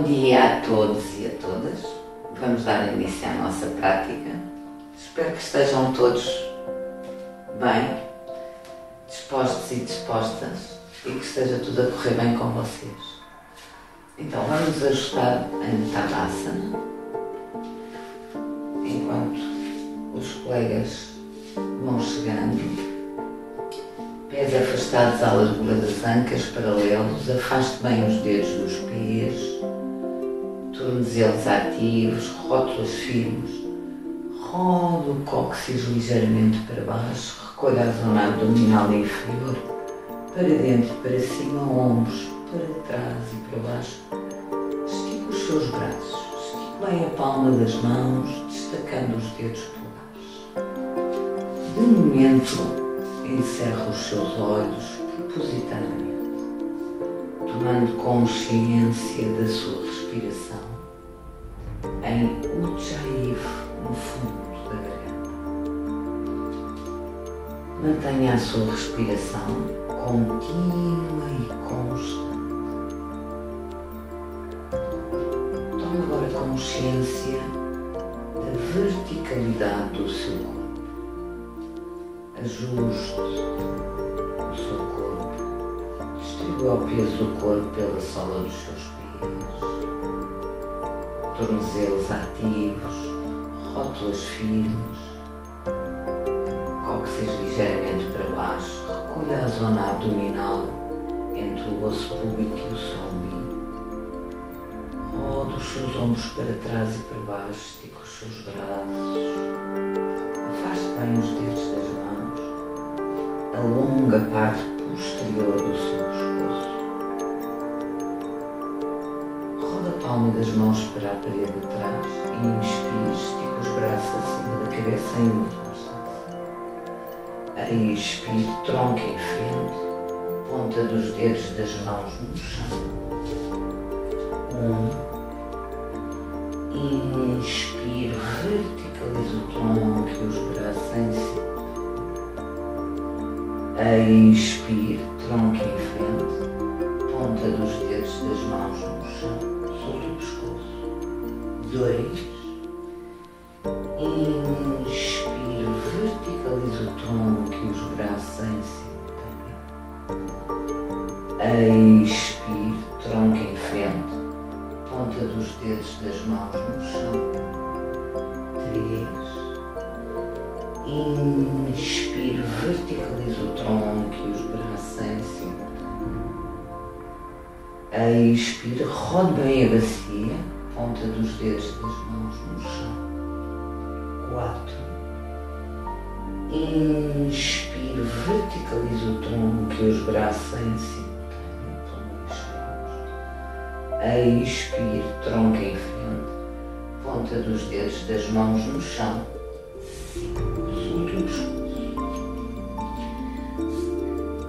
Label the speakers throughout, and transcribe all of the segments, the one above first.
Speaker 1: Bom dia a todos e a todas. Vamos dar início à nossa prática. Espero que estejam todos bem, dispostos e dispostas e que esteja tudo a correr bem com vocês. Então vamos ajustar a Tadasana enquanto os colegas vão chegando. Pés afastados à largura das ancas, paralelos, afaste bem os dedos dos pés, tornozelos ativos, rótulas firmes, roda o cóccix ligeiramente para baixo, recolha a zona abdominal inferior, para dentro, para cima, ombros, para trás e para baixo. Estica os seus braços, estique bem a palma das mãos, destacando os dedos polares. De momento, encerra os seus olhos propositadamente, tomando consciência da sua respiração em Ujjayi no fundo da garganta. Mantenha a sua respiração contínua e constante. Tome agora consciência da verticalidade do seu corpo ajuste o seu corpo, distribua o peso do corpo pela sola dos seus pés, tornozelos ativos, rótulas firmes, cóccix ligeiramente para baixo, recolha a zona abdominal entre o osso público e o umbigo. Roda os seus ombros para trás e para baixo, estica os seus braços, afaste bem os dedos das mãos. Alonga a parte posterior do das mãos para a parede de trás e inspire, estica os braços acima da cabeça em última Expire, tronco em frente, ponta dos dedos das mãos no chão. Um. Inspire, verticalize o tronco e os braços em cima. Expire, tronco em frente, ponta dos dedos das mãos no chão. Dois. Inspire, verticalize o tronco e os braços em cima. Expire, tronco em frente, ponta dos dedos das mãos no chão. Três. Inspire, verticalize o tronco e os braços em cima. Expire, rode bem a bacia, ponta dos dedos das mãos no chão. Quatro. Inspire, verticalize o tronco e os braços em cima. Expire, tronco em frente, ponta dos dedos das mãos no chão.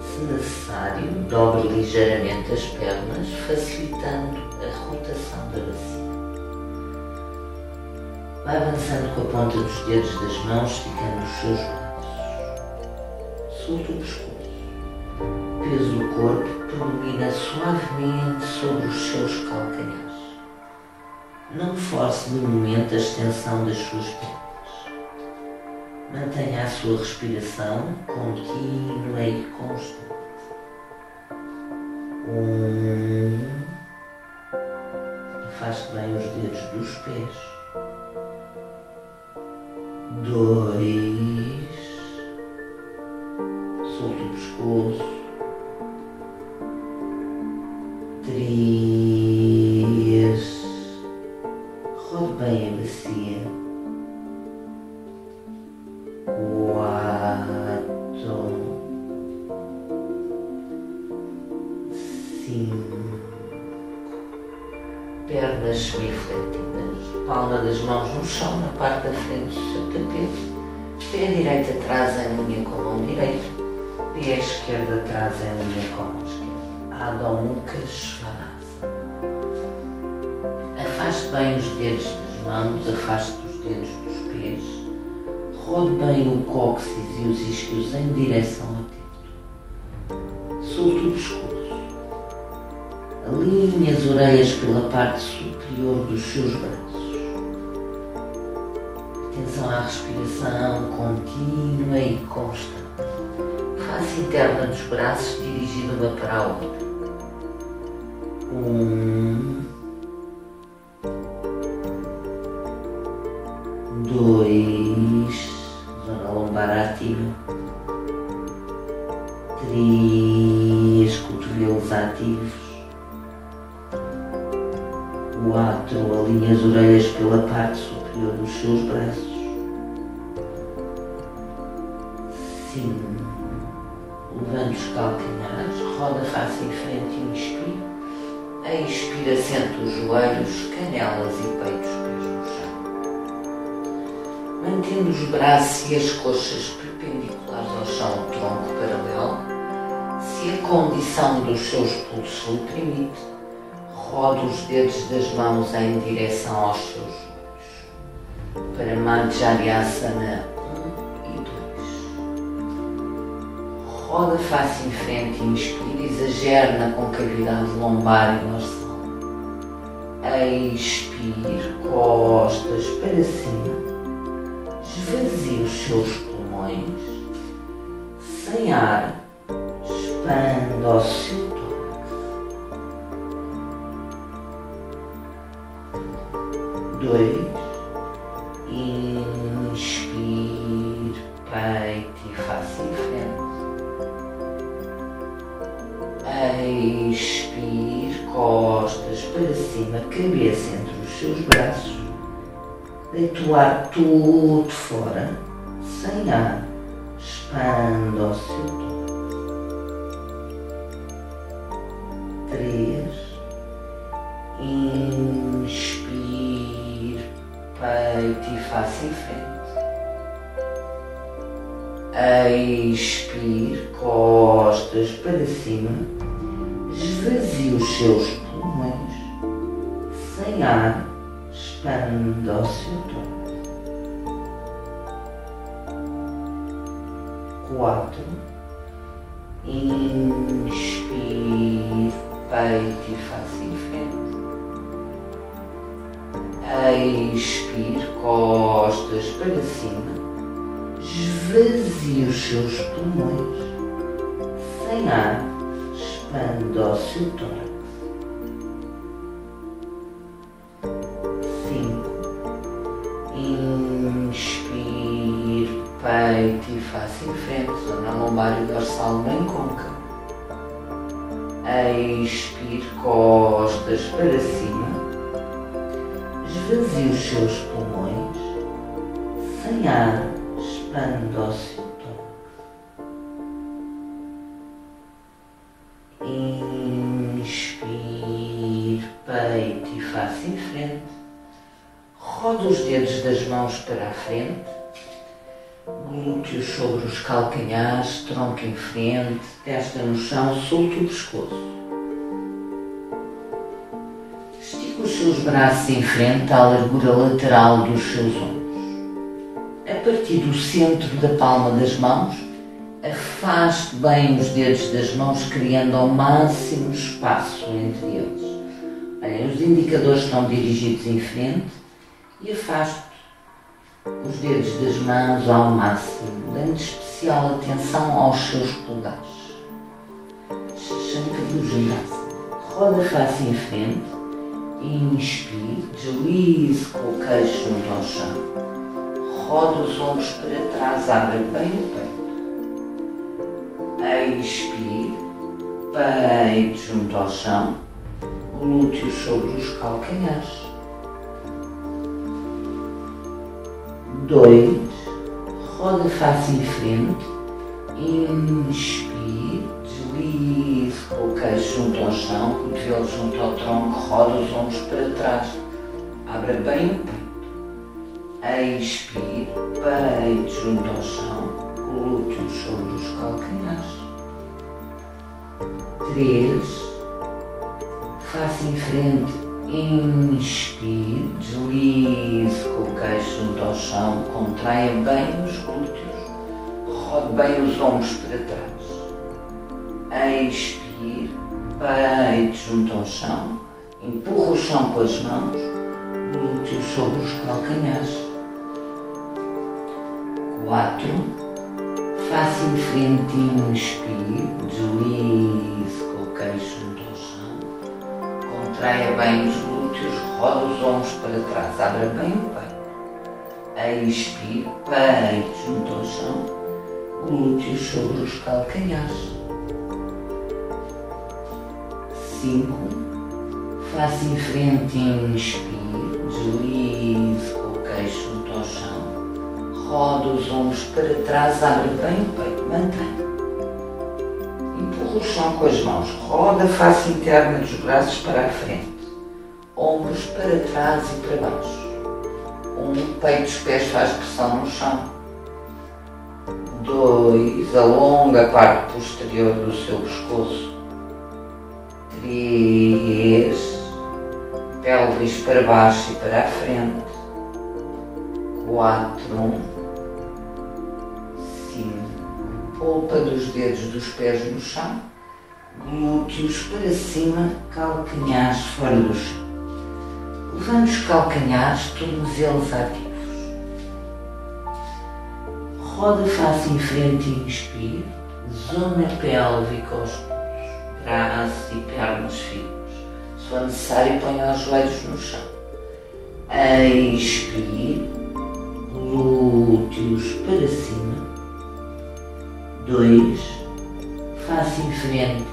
Speaker 1: Se necessário, dobre ligeiramente as pernas, facilitando a rotação da bacia. Vai avançando com a ponta dos dedos das mãos, esticando os seus braços. Solta o pescoço. Peso do corpo predomina suavemente sobre os seus calcanhares. Não force no momento a extensão das suas pernas. Mantenha a sua respiração contínua e constante. Um. Afaste bem os dedos dos pés. Dois. Solte o pescoço. Três. Rode bem a bacia. Pernas semifletidas, palma das mãos no chão, na parte da frente do seu tapete, pé direito atrás em linha com a mão direita, pé esquerdo atrás em linha com a mão esquerda. Adho Mukha Svanasana. Afaste bem os dedos das mãos, afaste os dedos dos pés, rode bem o cóccix e os isquios em direção ao teto. Solte o pescoço Alinhe as orelhas pela parte superior dos seus braços. Atenção à respiração contínua e constante. Face interna dos braços dirigida uma para a outra. Um, dois, zona lombar ativa, três cotovelos ativos, quatro, alinhe as orelhas pela parte superior dos seus braços, cinco, levante os calcanhares, roda face em frente e inspira. Expira, sente os joelhos, canelas e peitos mantendo os braços e as coxas perpendiculares ao chão, o tronco paralelo. Se a condição dos seus pulsos lhe permite, roda os dedos das mãos em direção aos seus olhos. Para Madhyasana 1 e 2. Roda face em frente, inspira, exagera na concavidade lombar e dorsal. Expire, costas para cima esvazie os seus pulmões, sem ar, expanda o seu Inspire, peito e face em frente. Expire, costas para cima, cabeça entre os seus braços Deita o ar fora, sem ar, para cima, esvazie os seus pulmões, sem ar, expanda o seu tronco. Quatro. Inspire, peito e face em frente. Expire, costas para cima. Esvazie os seus pulmões. Sem ar, expanda o tórax. peito e face em frente, zona lombar e dorsal bem côncava. Expire costas para cima. Esvazie os seus pulmões. Sem ar, expanda mãos para a frente glúteos sobre os calcanhares, tronco em frente, testa no chão, solto o pescoço. Estica os seus braços em frente à largura lateral dos seus ombros. A partir do centro da palma das mãos, afaste bem os dedos das mãos, criando ao máximo espaço entre eles. Olhem, os indicadores estão dirigidos em frente e afaste os dedos das mãos ao máximo, dando especial atenção aos seus polegares. Shankar Roda face em frente, inspire, deslize com o queixo junto ao chão. Roda os ombros para trás, abre bem o peito. Expire, peito junto ao chão, glúteos sobre os calcanhares. Dois, roda face em frente, inspire, deslize com o queixo junto ao chão, cotovelo junto ao tronco, roda os ombros para trás, abra bem o peito, expire, peito junto ao chão, glúteos sobre os calcanhares. Três, face em frente, Inspire, deslize com o queixo junto ao chão, contraia bem os glúteos, rode bem os ombros para trás. Expire, peito junto ao chão, empurra o chão com as mãos, glúteos sobre os calcanhares. Quatro, face em frente, inspire, deslize contraia bem os glúteos, roda os ombros para trás, abra bem o peito. Expire, peito junto ao chão, glúteos sobre os calcanhares. Cinco, Face em frente, inspire, deslize com o queixo junto ao chão. Roda os ombros para trás, abre bem o peito, mantém. Empurra o chão com as mãos, roda a face interna dos braços para a frente. Ombros para trás e para baixo. Um, peito dos pés faz pressão no chão. Dois, alonga a parte posterior do seu pescoço. Três, pelvis para baixo e para a frente. Quatro, polpa dos dedos dos pés no chão, glúteos para cima, calcanhares fora do chão. Levando os calcanhares, tornozelos ativos. Roda face em frente e inspire, zona pélvica aos pulsos, braços e pernas firmes for necessário, ponha os joelhos no chão. Expire, glúteos para cima. Dois, face em frente.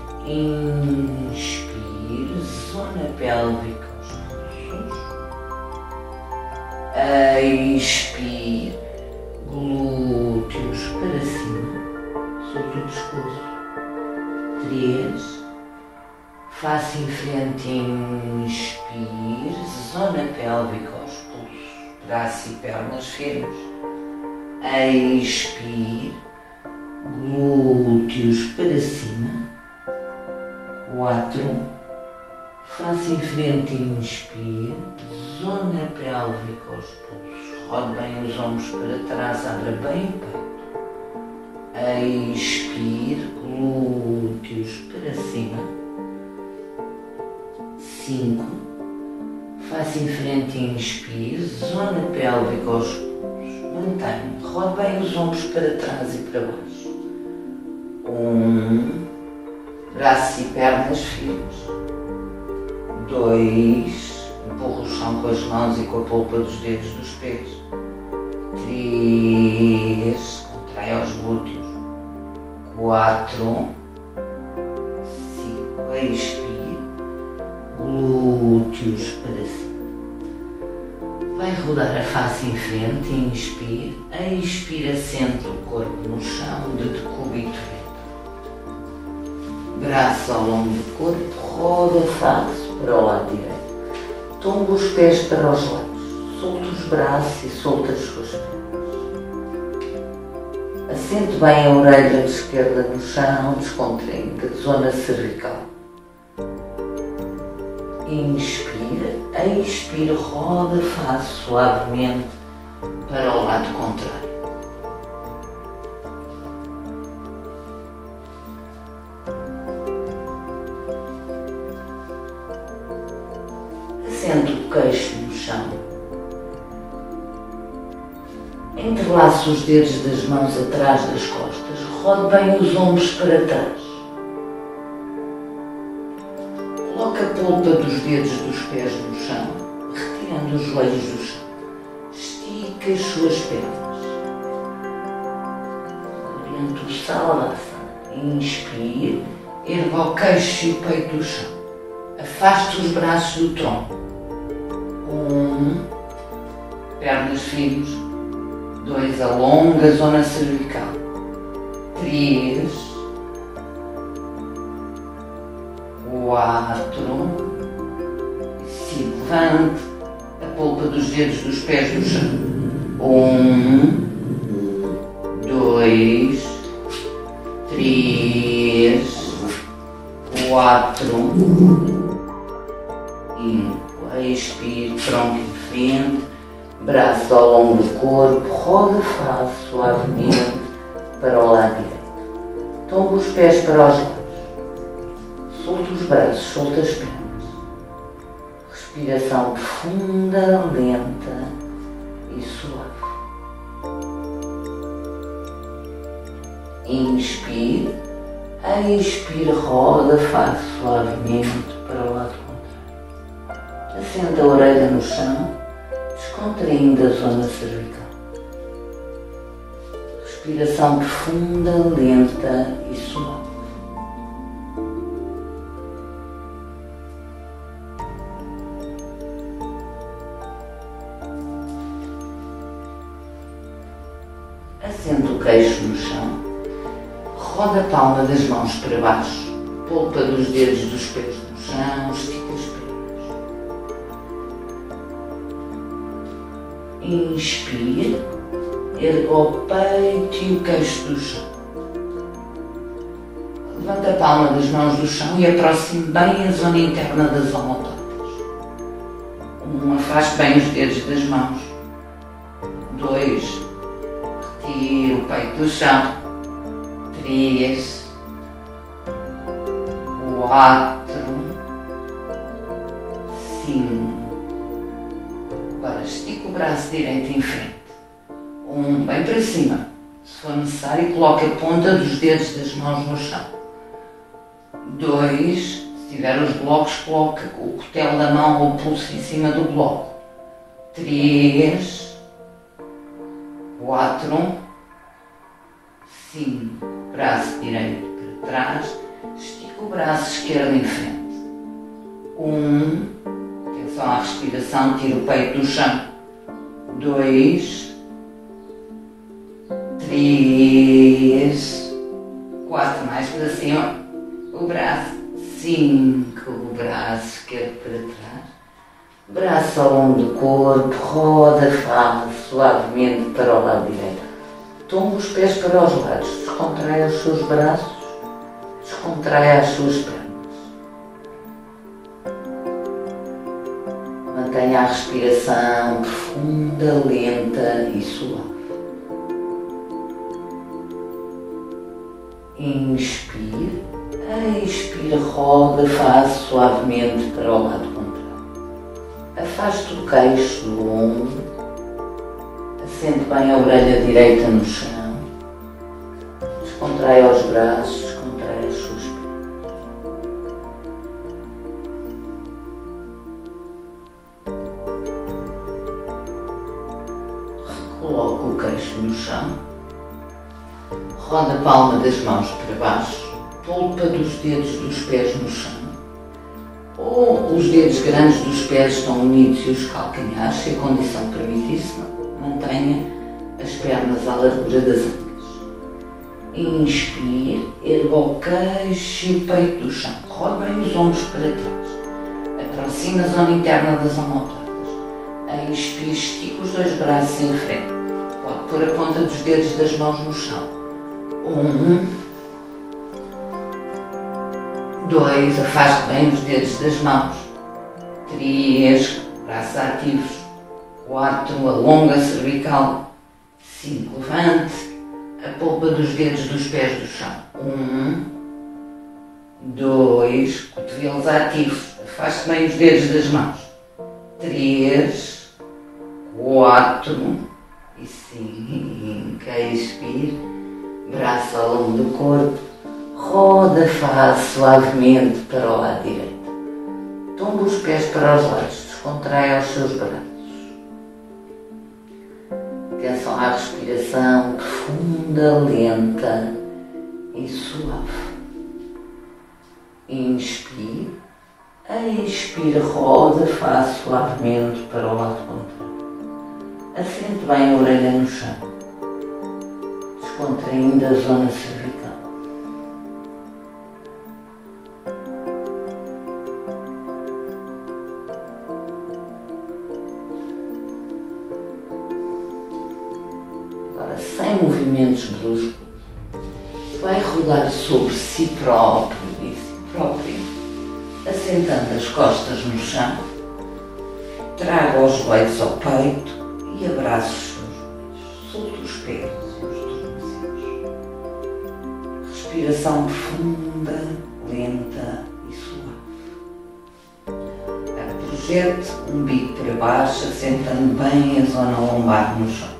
Speaker 1: Inspire, zona pélvica aos pulsos. Expire, glúteos para cima, sobre o pescoço. Três, Face em frente, inspire, zona pélvica aos pulsos, braços e pernas firmes. Expire, glúteos para cima. Quatro. Face em frente, inspire, zona pélvica aos pulsos. Rode bem os ombros para trás, abra bem o peito. Expire, glúteos para cima cinco. Face em frente e inspire, zona pélvica aos pulsos. Mantenha, rode bem os ombros para trás e para baixo. Um, braços e pernas firmes. Dois, empurra o chão com as mãos e com a polpa dos dedos dos pés. Três, contrai os glúteos. Quatro, cinco, expira glúteos para cima. Vai rodar a face em frente, inspire, expira, centra o corpo no chão de decúbito. Braço ao longo do corpo, roda face para o lado direito. Tomba os pés para os lados, solta os braços e solta as suas pernas. Assente bem a orelha esquerda no chão, descontraindo a zona cervical. Inspira, expira, roda, faz suavemente para o lado contrário. Queixo no chão. Entrelaça os dedos das mãos atrás das costas. Rode bem os ombros para trás. Coloque a ponta dos dedos dos pés no chão, retirando os joelhos do chão. Estique as suas pernas. Oriente o Saladasana. Inspire, erga o queixo e o peito do chão. Afaste os braços do tronco. Um, pernas firmes. Dois, alonga a zona cervical. Três, quatro, cinco. Levante a polpa dos dedos dos pés no chão. Um, dois, três, quatro, frente, braços ao longo do corpo, roda face suavemente para o lado direito. Tomba os pés para os lados. Solta os braços, solta as pernas. Respiração profunda, lenta e suave. Inspire, expire, roda, faz suavemente para o lado contrário. Assenta a orelha no chão, descontraindo a zona cervical. Respiração profunda, lenta e suave. Assenta o queixo no chão. Roda a palma das mãos para baixo. Polpa dos dedos dos pés no chão. Estica as Inspire. Erga o peito e o queixo do chão. Levanta a palma das mãos do chão e aproxime bem a zona interna das omoplatas. Um, afaste bem os dedos das mãos. Dois, retire o peito do chão. Três, quatro, cinco. Agora o braço direito em frente. Um bem para cima. Se for necessário, coloque a ponta dos dedos das mãos no chão. Dois, se tiver os blocos, coloque o cutelo da mão ou o pulso em cima do bloco. Três, quatro, cinco. Braço direito para trás, estica o braço esquerdo em frente. Um, atenção à respiração, tira o peito do chão. Dois, três, quatro, mais para cima, o braço, cinco, o braço esquerdo para trás, braço ao longo do corpo, roda, fala suavemente para o lado direito. Toma os pés para os lados, descontraia os seus braços, descontraia as suas pernas. Mantenha a respiração profunda, lenta e suave. Inspire, expire, roda, faz suavemente para o lado contrário. Afaste o queixo do ombro, assente bem a orelha direita no chão, descontraia os braços, Roda a palma das mãos para baixo, polpa dos dedos dos pés no chão. Ou os dedos grandes dos pés estão unidos e os calcanhares, se a condição permitir, mantenha as pernas à largura das ancas. Inspire, erga o queixo e o peito do chão. Roda bem os ombros para trás. Aproxima a zona interna das omoplatas. Inspire, estica os dois braços em frente. Pode pôr a ponta dos dedos das mãos no chão. Um, dois, afaste bem os dedos das mãos. Três, braços ativos. Quatro, alonga cervical. Cinco, levante a polpa dos dedos dos pés do chão. Um, dois, cotovelos ativos. Afaste bem os dedos das mãos. Três, quatro e cinco. Expire braço ao longo do corpo, roda, faz suavemente para o lado direito. Tomba os pés para os lados, descontraia os seus braços. Atenção à respiração profunda, lenta e suave. Inspire, expire, roda, faz suavemente para o lado contrário. Assente bem a orelha no chão contraindo a zona cervical. Agora, sem movimentos bruscos, vai rodar sobre si próprio e si próprio, assentando as costas no chão, traga os joelhos ao peito e abraça os seus joelhos, solte os pés respiração profunda, lenta e suave. projete um bico para baixo, assentando bem a zona lombar no chão.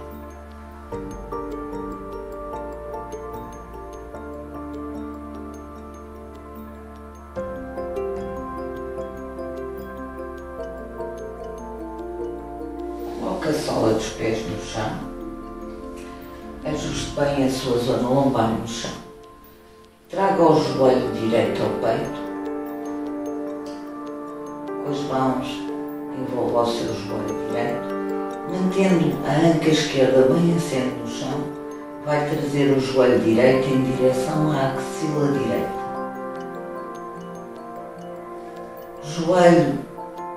Speaker 1: Direito em direção à axila direita. Joelho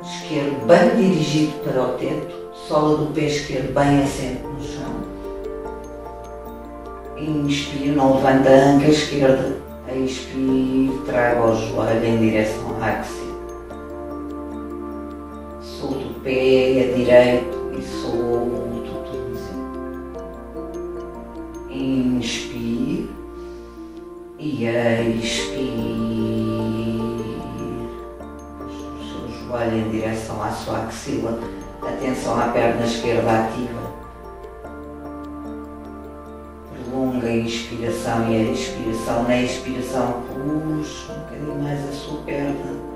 Speaker 1: esquerdo bem dirigido para o teto, sola do pé esquerdo bem assente no chão. Inspire, não levanta a anca esquerda. Expire, traga o joelho em direção à axila solto o pé a direito e solto o tornozelo. E expire. O seu joelho em direção à sua axila. Atenção à perna esquerda ativa. Prolonga a inspiração e a expiração. Na expiração, puxa um bocadinho mais a sua perna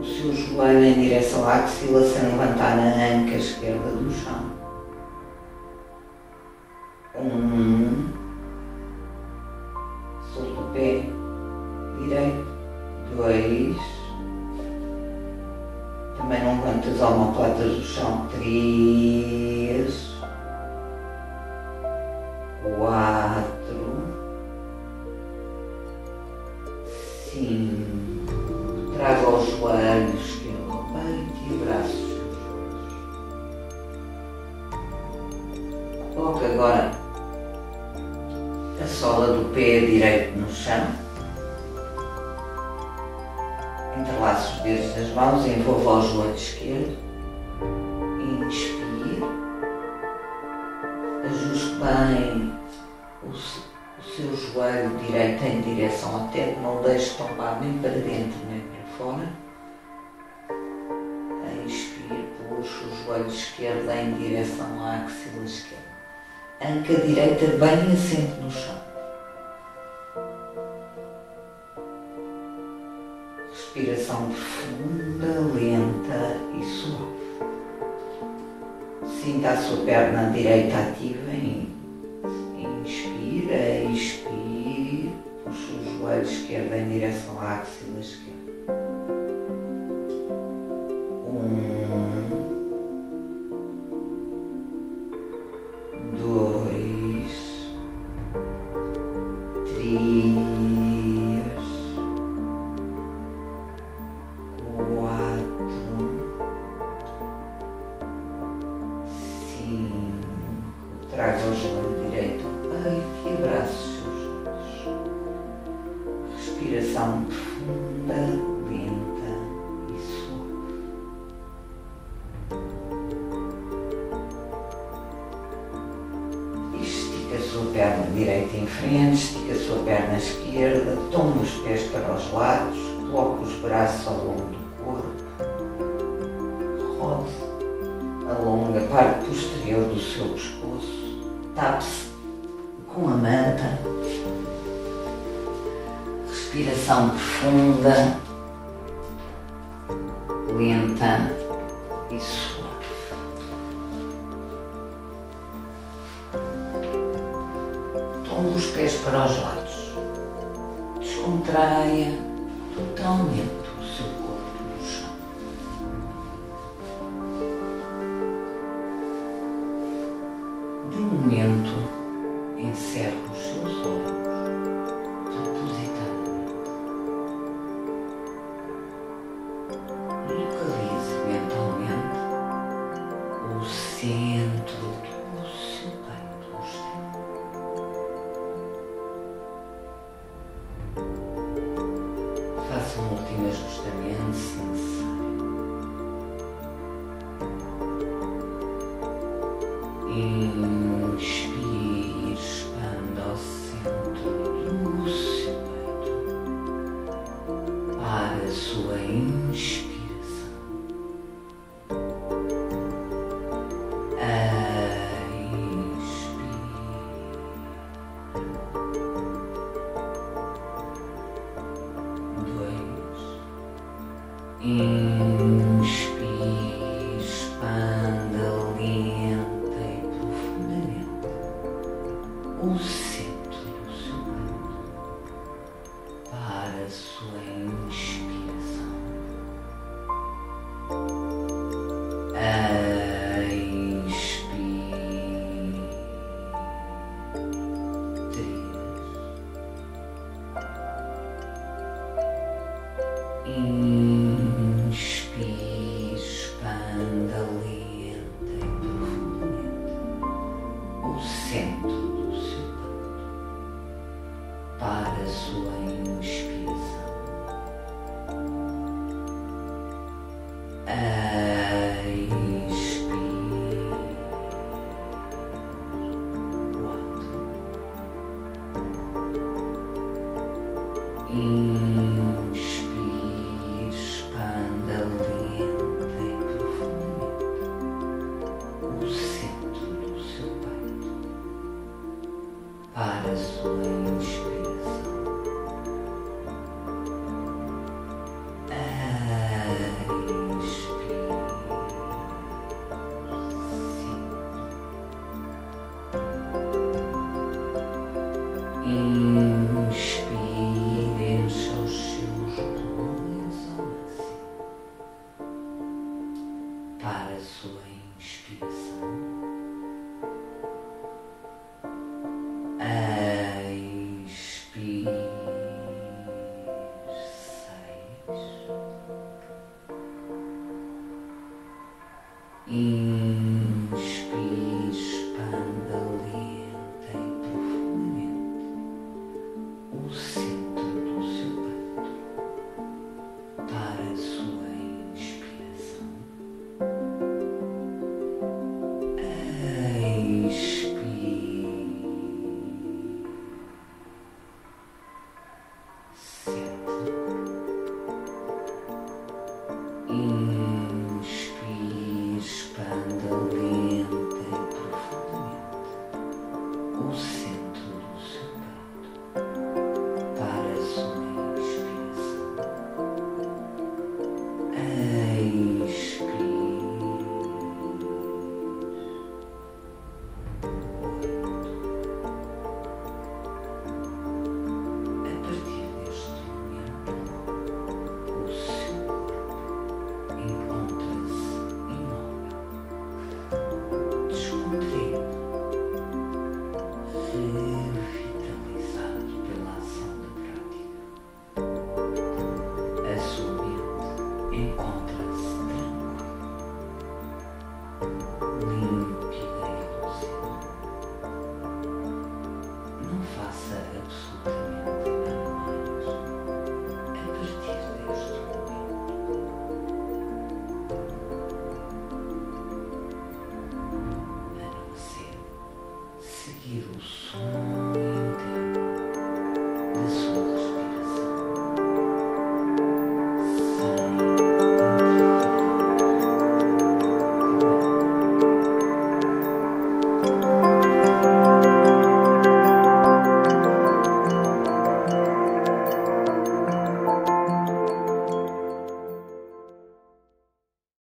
Speaker 1: o seu joelho em direção à axila sem levantar a anca esquerda do chão. Também não levanta as omoplatas do chão. Três. Quatro. Cinco. Traga os joelhos ao peito e braços Coloque agora a sola do pé direito no chão. Bem assente no chão. Respiração profunda, lenta e suave. Sinta a sua perna direita ativa. Inspira, expire, puxa o joelho esquerdo em direção à axila esquerda. Sua perna direita em frente, a sua perna esquerda, toma os pés para os lados, coloque os braços ao longo do corpo, rode, alonga a parte posterior do seu pescoço, tape-se com a manta respiração profunda, lenta Inspire,